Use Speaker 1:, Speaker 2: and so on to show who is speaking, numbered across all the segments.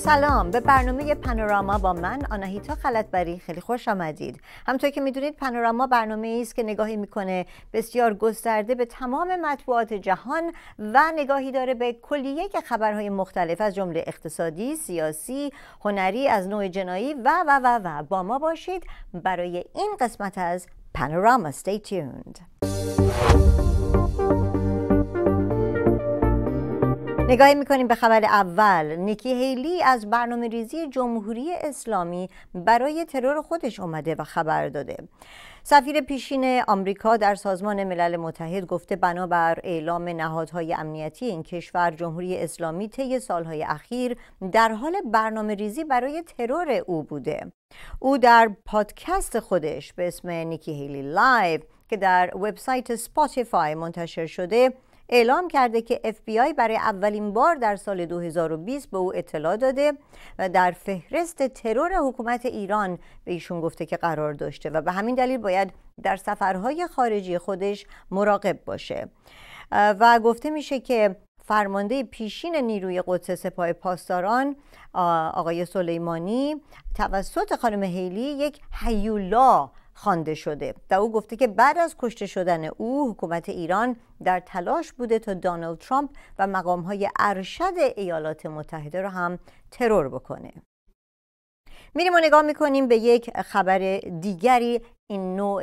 Speaker 1: سلام. به برنامه پانوراما با من آناهیتا خلطبری. خیلی خوش آمدید. همطور که می‌دونید پانوراما برنامه است که نگاهی می‌کنه بسیار گسترده به تمام مطبوعات جهان و نگاهی داره به کلیه خبرهای مختلف از جمله اقتصادی، سیاسی، هنری از نوع جنایی و و و و. با ما باشید برای این قسمت از پانوراما. Stay tuned. نگاهی می‌کنیم به خبر اول. نیکی هیلی از برنامه ریزی جمهوری اسلامی برای ترور خودش اومده و خبر داده. سفیر پیشین آمریکا در سازمان ملل متحد گفته بنابر اعلام نهادهای امنیتی این کشور جمهوری اسلامی طی سالهای اخیر در حال برنامه ریزی برای ترور او بوده. او در پادکست خودش به اسم Nikki Haley Live که در وبسایت Spotify منتشر شده اعلام کرده که FBI برای اولین بار در سال 2020 به او اطلاع داده و در فهرست ترور حکومت ایران به ایشون گفته که قرار داشته و به همین دلیل باید در سفرهای خارجی خودش مراقب باشه. و گفته میشه که فرمانده پیشین نیروی قدس سپاه پاسداران آقای سلیمانی توسط خانم هیلی یک هیولا خوانده شده و او گفته که بعد از کشته شدن او حکومت ایران در تلاش بوده تا دونالد ترامپ و مقامهای ارشد ایالات متحده را هم ترور بکنه. میریم و نگاه می‌کنیم به یک خبر دیگری این نوع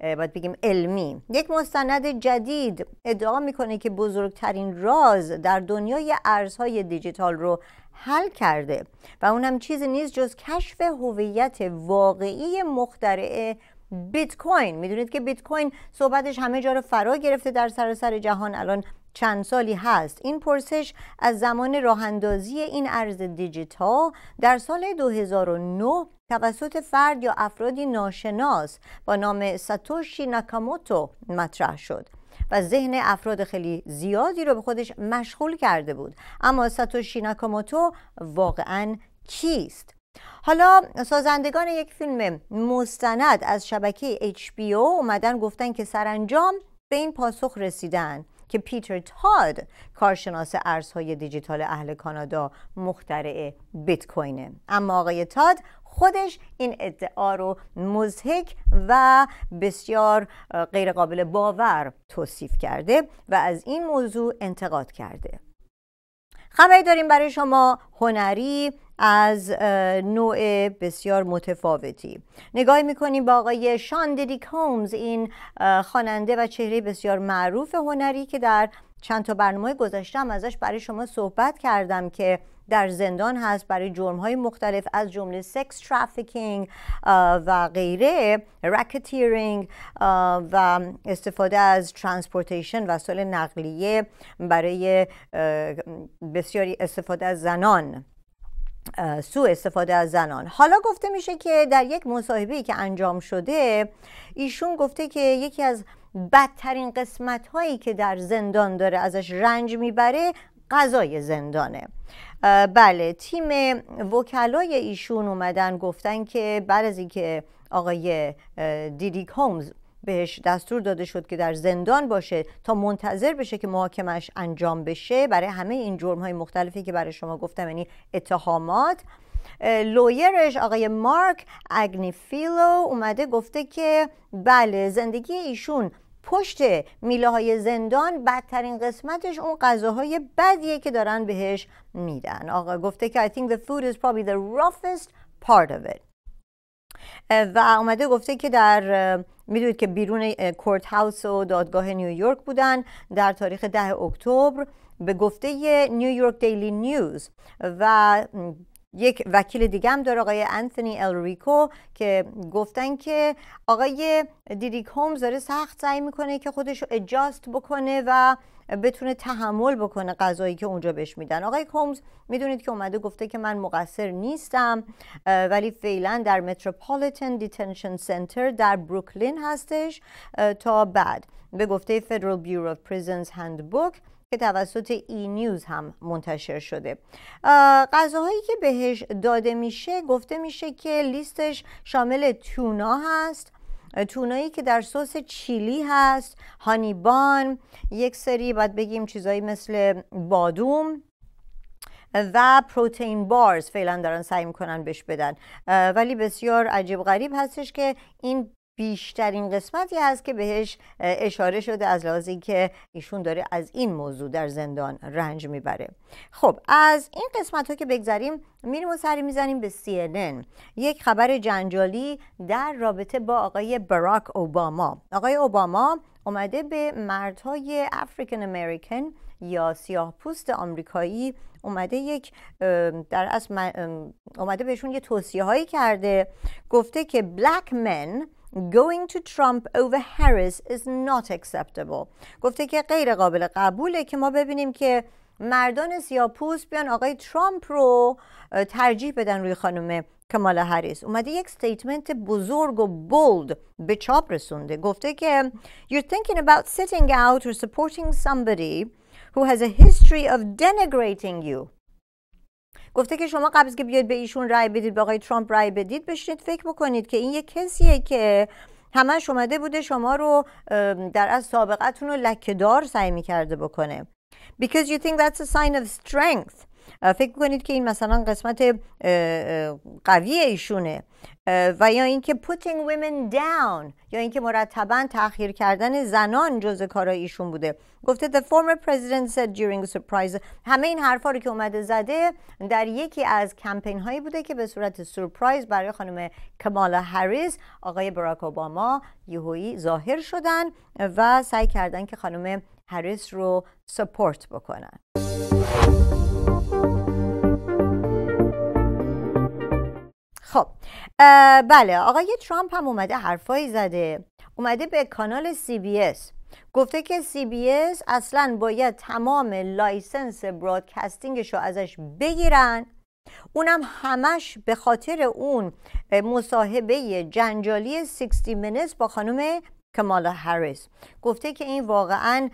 Speaker 1: باید بگیم علمی. یک مستند جدید ادعا می‌کنه که بزرگترین راز در دنیای ارزهای دیجیتال رو حل کرده و اون هم چیزی نیست جز کشف هویت واقعی مخترع بیت کوین می‌دونید که بیت کوین صحبتش همه جا رو فرا گرفته در سراسر جهان. الان چند سالی هست. این پرسش از زمان راه اندازی این ارز دیجیتال در سال 2009 توسط فرد یا افرادی ناشناس با نام ساتوشی ناکاموتو مطرح شد و ذهن افراد خیلی زیادی رو به خودش مشغول کرده بود. اما ساتوشی ناکاموتو واقعا کیست؟ حالا سازندگان یک فیلم مستند از شبکه HBO اومدن گفتن که سرانجام به این پاسخ رسیدن که پیتر تاد کارشناس ارزهای دیجیتال اهل کانادا مخترع بیت کوینه اما آقای تاد خودش این ادعا رو مزهک و بسیار غیرقابل باور توصیف کرده و از این موضوع انتقاد کرده. خبری داریم برای شما هنری از نوع بسیار متفاوتی. نگاه می‌کنیم با آقای شان دیدی کومز این خواننده و چهره بسیار معروف هنری که در چند تا برنامه گذاشتم ازش برای شما صحبت کردم که در زندان هست برای جرم های مختلف از جمله sex trafficking و غیره racketeering و استفاده از transportation وسایل نقلیه برای بسیاری استفاده از زنان سوء استفاده از زنان. حالا گفته میشه که در یک مصاحبه که انجام شده ایشون گفته که یکی از بدترین قسمت هایی که در زندان داره ازش رنج می‌بره غذای زندانه. بله تیم وکلای ایشون اومدن گفتن که بعد از اینکه آقای دیدی هومز بهش دستور داده شد که در زندان باشه تا منتظر بشه که محاکمش انجام بشه برای همه این جرم های مختلفی که برای شما گفتم یعنی اتهامات. لویرش آقای مارک اگنیفیلو اومده گفته که بله زندگی ایشون پشت میله های زندان بدترین قسمتش اون غذاهای بدیه که دارن بهش میدن. آقا گفته که I think the food is probably the roughest part of it. و اومده گفته که در می‌دونید که بیرون کورت هاوس و دادگاه نیویورک بودن در تاریخ ده اکتبر. به گفته نیویورک دیلی نیوز و یک وکیل دیگه هم داره آقای انتونی الریکو که گفتن که آقای دیدیک هومز داره سخت سعی می‌کنه که خودش رو اجاست بکنه و بتونه تحمل بکنه غذایی که اونجا بهش میدن. آقای کومز می‌دونید که اومده گفته که من مقصر نیستم ولی فعلا در Metropolitan Detention Center در بروکلین هستش تا بعد. به گفته Federal Bureau Prisons Handbook که توسط E! News هم منتشر شده. غذاهایی که بهش داده میشه گفته میشه که لیستش شامل tuna هست tuna یی که در سس chili هست honey bun یک سری باید بگیم چیزایی مثل بادوم و پروتئین بارز فعلا دارن سعی می‌کنن بهش بدن. ولی بسیار عجیب غریب هستش که این بیشترین قسمتی هست که بهش اشاره شده از لحاظ که ایشون داره از این موضوع در زندان رنج می‌بره. خب از این قسمت ها که بگذاریم میریم و سری می‌زنیم به CNN یک خبر جنجالی در رابطه با آقای براک اوباما. آقای اوباما اومده به مردهای African American یا سیاه پوست آمریکایی اومده یک در اصل اومده بهشون یه توصیه هایی کرده گفته که black men going to Trump over Harris is not acceptable. گفته که غیر قابل قبوله که ما ببینیم که مردان سیاپوس بیان آقای ترامپ رو ترجیح بدن روی خانم کمالا هریس. اومده یک statement بزرگ و bold به چاپ رسونده. گفته که you're thinking about sitting out or supporting somebody who has a history of denigrating you. گفته که شما قبل که بیاید به ایشون رای بدید به آقای ترامپ رای بدید بشینید فکر بکنید که این یک کسیه که همش اومده بوده شما رو در از سابقتون رو لکهدار سعی می‌کرده بکنه. Because you think that's a sign of strength. فکر کنید که این مثلا قسمت قوی ایشونه. و یا اینکه putting women down یا اینکه مرتبا تاخیر کردن زنان جز کارای ایشون بوده. گفته the former president said during surprise همه این حرفا رو که اومده زده در یکی از کمپین هایی بوده که به صورت سورپرایز برای خانم کمالا هریس آقای براک اوباما یهویی ظاهر شدن و سعی کردن که خانم هریس رو سپورت بکنن. خب بله آقای ترامپ هم اومده حرفایی زده. اومده به کانال CBS گفته که CBS اصلا باید تمام license broadcasting ش رو ازش بگیرن. اونم همش به خاطر اون مصاحبه جنجالی 60 Minutes با خانم کمالا هریس. گفته که این واقعا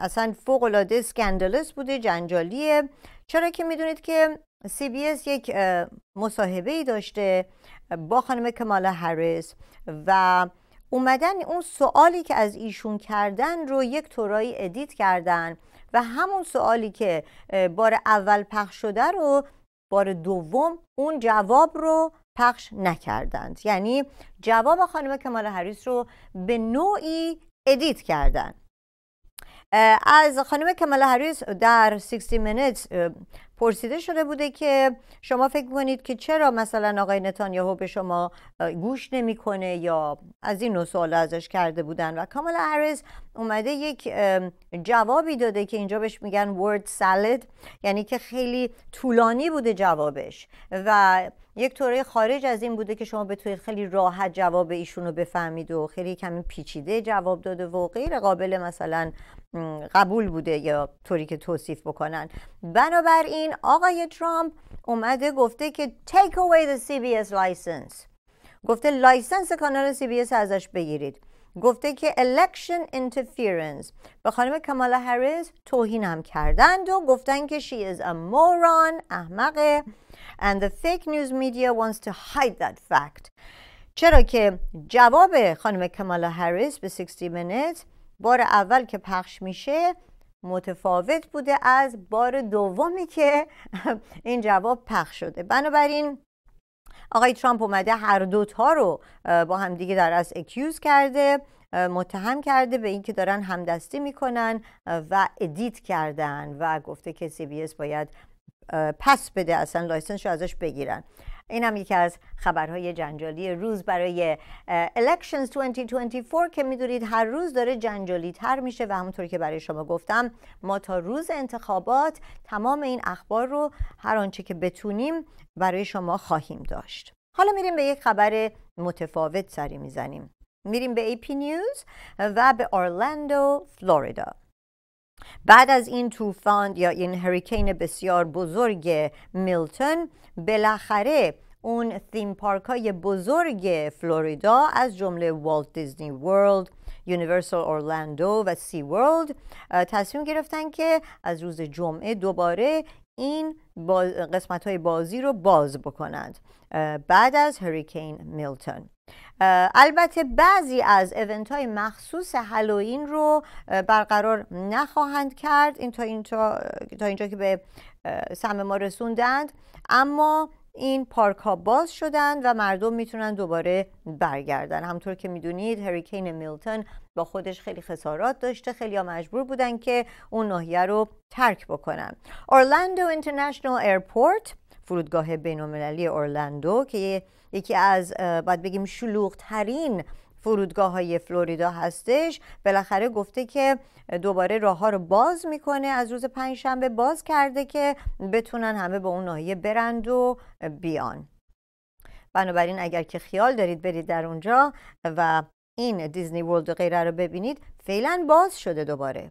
Speaker 1: اصلا فوق العاده scandalous بوده جنجالیه. چرا که می‌دونید که CBS یک مصاحبه ای داشته با خانم کمالا هریس و اومدن اون سوالی که از ایشون کردن رو یک طورایی edit کردن و همون سوالی که بار اول پخش شده رو بار دوم اون جواب رو پخش نکردند. یعنی جواب خانم کمالا هریس رو به نوعی edit کردن. از خانم کمال هریس در 60 Minutes پرسیده شده بوده که شما فکر کنید که چرا مثلا آقای نتانیاهو به شما گوش نمی‌کنه یا از این نوع سوال ازش کرده بودن؟ و کاملا هریس اومده یک جوابی داده که اینجا بهش میگن ورد سالد یعنی که خیلی طولانی بوده جوابش. و یک طوره خارج از این بوده که شما بتونید خیلی راحت جواب ایشون بفهمید و خیلی کمی پیچیده جواب داده و غیر قابل مثلا قبول بوده یا طوری که توصیف بکنن. بنابراین آقای ترامپ اومده گفته که take away the CBS license. گفته license کانال CBS ازش بگیرید. گفته که election interference. به خانم کمالا هریس توهین هم کردند و گفتن که she is a moron احمقه. And the fake news media wants to hide that fact. چرا که جواب خانم کمالا هریس به 60 minutes بار اول که پخش میشه متفاوت بوده از بار دومی که این جواب پخش شده. بنابراین آقای ترامپ اومده هر دوتا رو با هم دیگه در از accuse کرده متهم کرده به اینکه دارن همدستی می‌کنن و edit کردن و گفته که CBS باید پس بده اصلا license رو ازش بگیرن. این هم یکی از خبرهای جنجالی روز برای elections 2024 که می‌دونید هر روز داره جنجالی تر میشه و همونطور که برای شما گفتم ما تا روز انتخابات تمام این اخبار رو هر آنچه که بتونیم برای شما خواهیم داشت. حالا میریم به یک خبر متفاوت سری می‌زنیم. میریم به AP نیوز و به اورلندو فلوریدا بعد از این طوفان یا این هریکین بسیار بزرگ میلتون بالاخره اون theme park های بزرگ فلوریدا از جمله والت دیزنی ورلد یونیورسال اورلندو و سی ورلد تصمیم گرفتن که از روز جمعه دوباره این قسمت های بازی رو باز بکنند بعد از hurricane میلتون. البته بعضی از event های مخصوص هالوین رو برقرار نخواهند کرد. این تا اینجا, تا اینجا که به سمع ما رسوندند. اما این پارک ها باز شدند و مردم می‌تونن دوباره برگردن. همونطور که می‌دونید hurricane میلتون با خودش خیلی خسارات داشته. خیلی ها مجبور بودن که اون ناحیه رو ترک بکنن. Orlando International Airport فرودگاه بین اورلندو که یکی از باید بگیم شلوغ ترین فرودگاه های فلوریدا هستش. بالاخره گفته که دوباره راه ها رو باز می‌کنه. از روز پنجشنبه باز کرده که بتونن همه به اون ناحیه برند و بیان. بنابراین اگر که خیال دارید برید در اونجا و این دیزنی ورلد و غیره رو ببینید فعلا باز شده دوباره.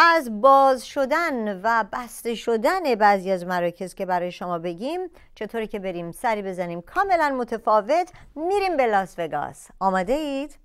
Speaker 1: از باز شدن و بسته شدن بعضی از مراکز که برای شما بگیم چطوری که بریم سری بزنیم کاملا متفاوت میریم به لاس وگاس آماده اید؟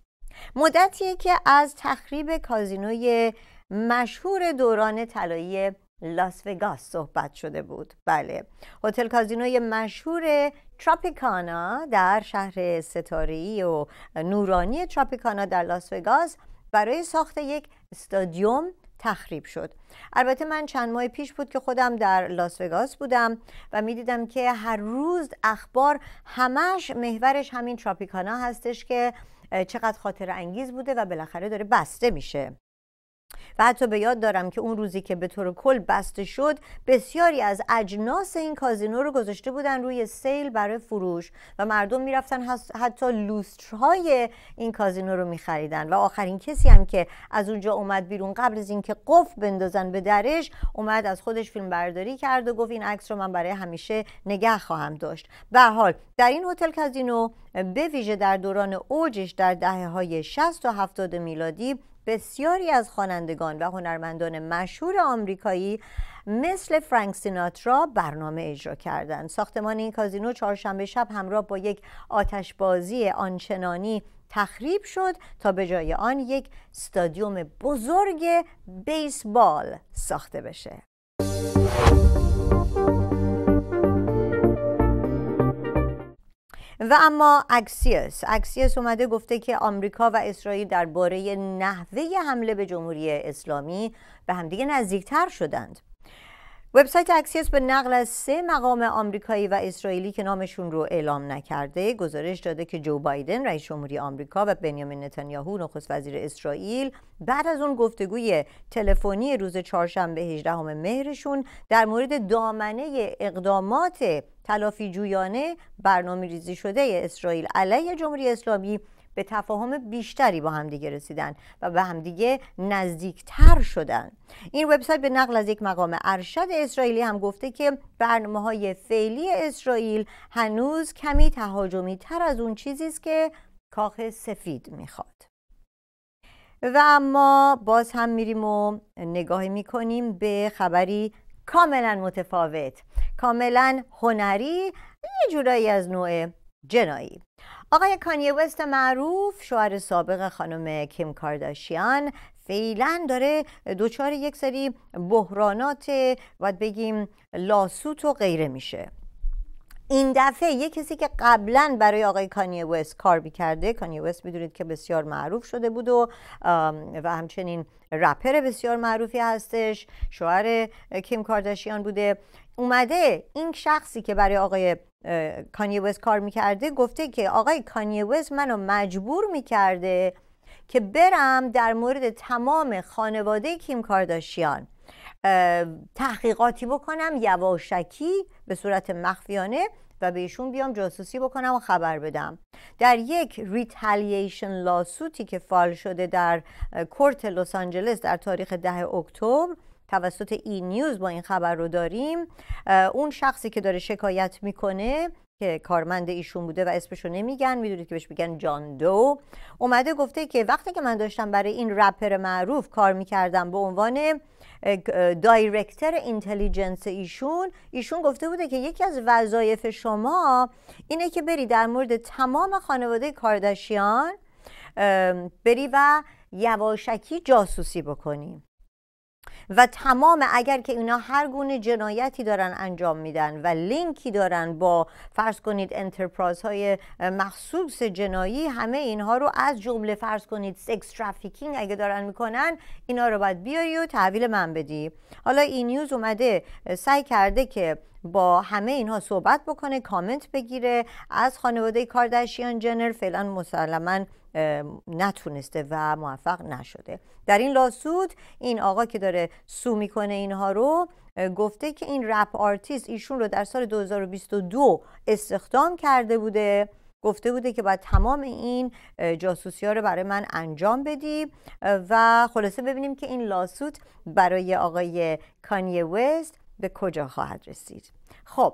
Speaker 1: مدتیه که از تخریب کازینوی مشهور دوران طلایی لاس وگاس صحبت شده بود بله هتل کازینوی مشهور تراپیکانا در شهر ستاره‌ای و نورانی تراپیکانا در لاس وگاس برای ساخت یک استادیوم تخریب شد. البته من چند ماه پیش بود که خودم در لاس وگاس بودم و می‌دیدم که هر روز اخبار همش محورش همین تراپیکانا هستش که چقدر خاطر انگیز بوده و بالاخره داره بسته میشه. و حتی به یاد دارم که اون روزی که به طور کل بسته شد بسیاری از اجناس این کازینو رو گذاشته بودن روی سیل برای فروش و مردم می‌رفتن حتی لوسترهای این کازینو رو میخریدن. و آخرین کسی هم که از اونجا اومد بیرون قبل از اینکه قفل بندازن به درش اومد از خودش فیلم برداری کرد و گفت این عکس رو من برای همیشه نگه خواهم داشت. به حال در این هتل کازینو به ویژه در دوران اوجش در دهه های 60 و 70 میلادی بسیاری از خوانندگان و هنرمندان مشهور آمریکایی مثل فرانک سیناترا برنامه اجرا کردند. ساختمان این کازینو چهارشنبه شب همراه با یک آتشبازی آنچنانی تخریب شد تا به جای آن یک استادیوم بزرگ بیسبال ساخته بشه. و اما اکسیس اکسیس اومده گفته که آمریکا و اسرائیل درباره نحوه حمله به جمهوری اسلامی به همدیگه نزدیکتر شدند. وبسایت اکسیس به نقل از سه مقام آمریکایی و اسرائیلی که نامشون رو اعلام نکرده گزارش داده که جو بایدن رئیس جمهوری آمریکا و بنیامین نتانیاهو نخست وزیر اسرائیل بعد از اون گفتگوی تلفنی روز چهارشنبه 18 مهرشون در مورد دامنه اقدامات تلافی جویانه برنامه ریزی شده اسرائیل علیه جمهوری اسلامی به تفاهم بیشتری با همدیگه رسیدن و به همدیگه نزدیکتر شدن. این وبسایت به نقل از یک مقام ارشد اسرائیلی هم گفته که برنامه های فعلی اسرائیل هنوز کمی تهاجمی تر از اون چیزی است که کاخ سفید می‌خواد. و اما باز هم میریم و نگاهی می‌کنیم به خبری کاملا متفاوت کاملا هنری یه جورایی از نوع جنایی. آقای کانیه وست معروف شوهر سابق خانم کیم کارداشیان. فعلا داره دوچار یک سری بحرانات باید بگیم لاسوت و غیره میشه. این دفعه یه کسی که قبلا برای آقای کانیه وست کار می‌کرده کانیه وست می‌دونید که بسیار معروف شده بود و و همچنین رپر بسیار معروفی هستش شوهر کیم کارداشیان بوده. اومده این شخصی که برای آقای کانیه کار می‌کرده گفته که آقای کانیه منو مجبور می‌کرده که برم در مورد تمام خانواده کیم کارداشیان. تحقیقاتی بکنم یواشکی به صورت مخفیانه و بهشون بیام جاسوسی بکنم و خبر بدم. در یک retaliation lawsuit ی که فال شده در court لس آنجلس در تاریخ ده اکتبر توسط ای نیوز با این خبر رو داریم. اون شخصی که داره شکایت می‌کنه که کارمند ایشون بوده و اسمشو نمیگن می‌دونید که بهش میگن جان دو. اومده گفته که وقتی که من داشتم برای این رپر معروف کار می‌کردم به عنوان دایرکتر اینتلیجنس ایشون ایشون گفته بوده که یکی از وظایف شما اینه که بری در مورد تمام خانواده کارداشیان بری و یواشکی جاسوسی بکنی. و تمام اگر که اینا هر گونه جنایتی دارن انجام میدن و لینکی دارن با فرض کنید enterprise های مخصوص جنایی همه اینها رو از جمله فرض کنید sex trafficking اگه دارن می‌کنن اینا رو باید بیاری و تحویل من بدی. حالا E! News اومده سعی کرده که با همه اینها صحبت بکنه کامنت بگیره از خانواده کاردشیان جنر فعلا مسلما نتونسته و موفق نشده. در این lawsuit این آقا که داره sue می‌کنه اینها رو گفته که این rap artist ایشون رو در سال 2022 استخدام کرده بوده. گفته بوده که باید تمام این جاسوسی ها رو برای من انجام بدی. و خلاصه ببینیم که این lawsuit برای آقای کانیه وست به کجا خواهد رسید. خب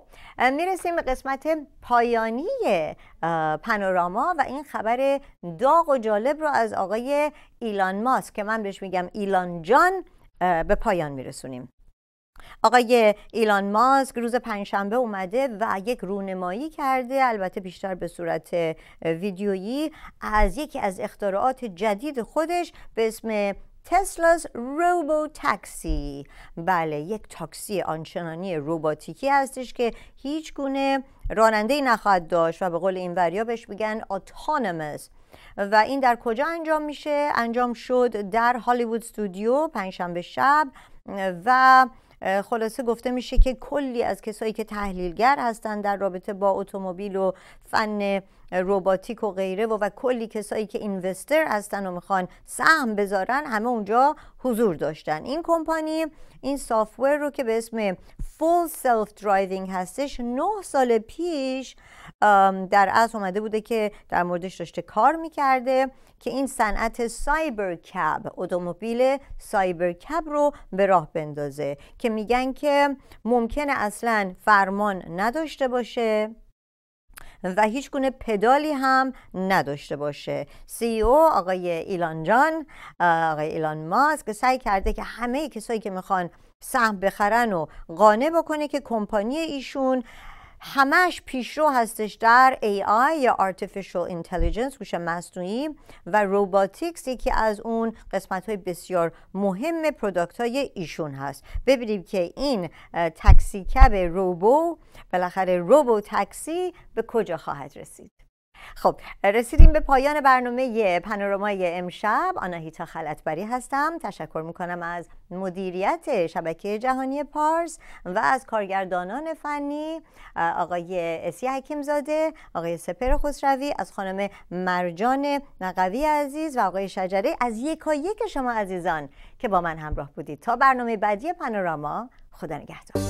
Speaker 1: می‌رسیم به قسمت پایانی پانوراما و این خبر داغ و جالب رو از آقای ایلان ماسک که من بهش میگم ایلان جان به پایان میرسونیم. آقای ایلان ماسک روز پنجشنبه اومده و یک رونمایی کرده البته بیشتر به صورت ویدیویی از یکی از اختراعات جدید خودش به اسم تسلا's روبو تاکسی بله یک تاکسی آنچنانی روباتیکی هستش که هیچ گونه راننده نخواهد داشت و به قول این وریا بهش میگن autonomous. و این در کجا انجام میشه؟ انجام شد در هالیوود استودیو پنجشنبه شب و خلاصه گفته میشه که کلی از کسایی که تحلیلگر هستن در رابطه با اتومبیل و فن روباتیک و غیره و, و کلی کسایی که اینوستر هستن و می‌خوان سهم بذارن همه اونجا حضور داشتن. این کمپانی این سافتور رو که به اسم Full Self Driving هستش نه سال پیش در از اومده بوده که در موردش داشته کار می‌کرده که این صنعت سایبر کب اتومبیل سایبر کب رو به راه بندازه. که میگن که ممکنه اصلا فرمان نداشته باشه. و هیچ گونه پدالی هم نداشته باشه. سی او آقای ایلان جان آقای ایلان ماسک سعی کرده که همه کسایی که می‌خوان سهم بخرن و قانع بکنه که کمپانی ایشون همش پیشرو هستش در AI یا Artificial Intelligence هوش مصنوعی و robotics یکی از اون قسمت های بسیار مهم product های ایشون هست. ببینیم که این taxi cab robo بالاخره robo taxi به کجا خواهد رسید. خب رسیدیم به پایان برنامه پانورامای امشب. آناهیتا خلطبری هستم. تشکر می‌کنم از مدیریت شبکه جهانی پارس و از کارگردانان فنی آقای اسی حکیمزاده آقای سپر خسروی از خانم مرجان نقوی عزیز و آقای شجره. از یکا یک شما عزیزان که با من همراه بودید. تا برنامه بعدی پانوراما خدا نگهدار.